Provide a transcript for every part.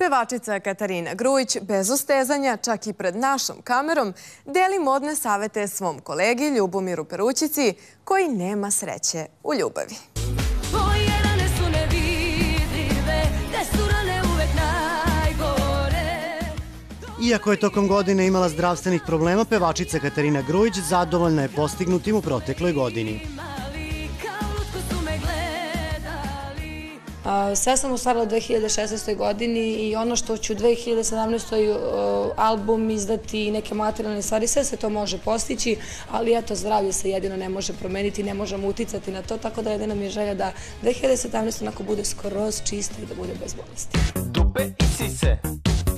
Pevačica Katarina Grujić bez ustezanja, čak i pred našom kamerom, deli modne savete svom kolegi Ljubomiru Perućici, koji nema sreće u ljubavi. Tvoje rane su nevidljive, te su rane uvek najgore. Iako je tokom godine imala zdravstvenih problema, pevačica Katarina Grujić zadovoljna je postignutim u protekloj godini. Sve sam ostvarila u 2016. godini i ono što ću u 2017. uh, album izdati i neke materijalne stvari, sve se to može postići, ali eto, zdravlje se jedino ne može promeniti, ne možemo uticati na to, tako da jedina mi je želja da 2017. onako bude skroz čista i da bude bez bolesti. dupe i sise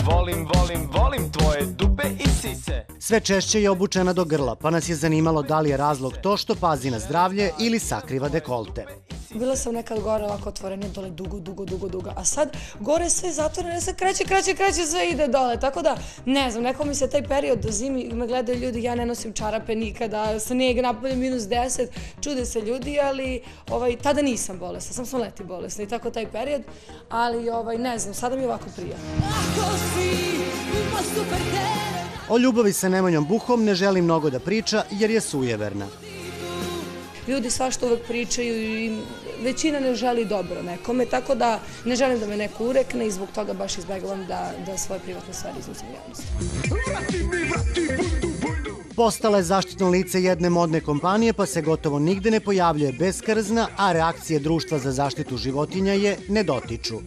Volim, volim, volim tvoje dupe i sise Sve češće je obučena do grla, pa nas je zanimalo da li je razlog to što pazi na zdravlje ili sakriva dekolte. Bila sam nekad gore ovako otvorenje, dole dugo, dugo, dugo, dugo, a sad gore sve zatvorene, sve kreće, kreće, kreće, sve ide dole, tako da, ne znam, neko mi se taj period do zimi, me gledaju ljudi, ja ne nosim čarape nikada, snijeg napolje minus 10, čude se ljudi, ali ovaj, tada nisam bolesna, sam sam leti bolesna i tako taj period, ali ovaj, ne znam, sada mi je ovako prija. Ako si imao super teren, O ljubavi sa Nemanjom Buhom ne želi mnogo da priča jer je sujeverna. Ljudi svašta uvek pričaju i većina ne želi dobro nekome, tako da ne želim da me neko urekne i zbog toga baš izbegavam da, da svoje privatne stvari izuzim u javnost. Postala je zaštitno lice jedne modne kompanije pa se gotovo nigde ne pojavljuje beskrzna, a reakcije Društva za zaštitu životinja je ne dotiču.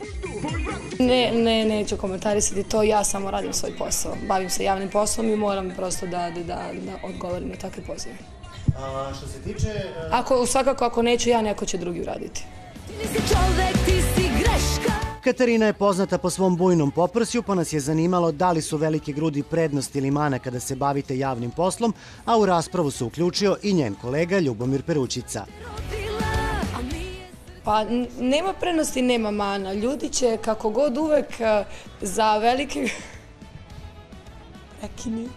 Ne, ne, neću komentarisati to, ja samo radim svoj posao. Bavim se javnim poslom i moram prosto da, da, da, da odgovorim na takve pozive. A što se tiče... Ako, svakako ako neću ja, neko će drugi uraditi. ti nisi čovek, ti si greška. Katarina je poznata po svom bujnom poprsju, pa nas je zanimalo da li su velike grudi prednost ili mana kada se bavite javnim poslom, a u raspravu se uključio i njen kolega Ljubomir Perućica. Rodila, a nije Pa nema prednosti, nema mana. Ljudi će kako god uvek eh, za velike... Prekini.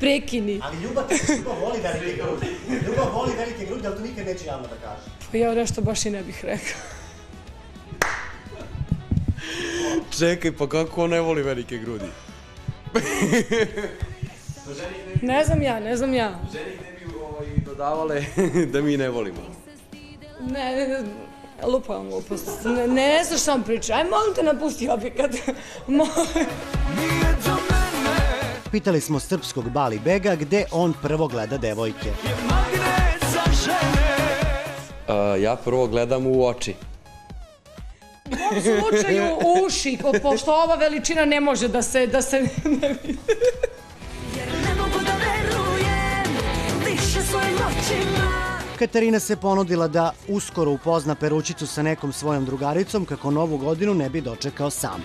Prekini. Ali Ljubav, Ljubav voli velike grudi. Ljubav voli velike grudi, ali to nikad neće javno da kaže. Pa ja nešto baš i ne bih rekao. Čekaj, pa kako on ne voli velike grudi? Ne znam ja, ne znam ja. Ženi ne bi ovaj, dodavale da mi ne volimo. Ne, ne, ne, lupam glupost. Ne, ne znaš šta on priča. Aj, molim te, napusti objekat. Molim. Pitali smo srpskog Bali Bega gde on prvo gleda devojke. A, ja prvo gledam u oči. U ovom slučaju uši, po- pošto ova veličina ne može da se, da se ne vidi. da. Katarina se ponudila da uskoro upozna Perućicu sa nekom svojom drugaricom kako novu godinu ne bi dočekao sam.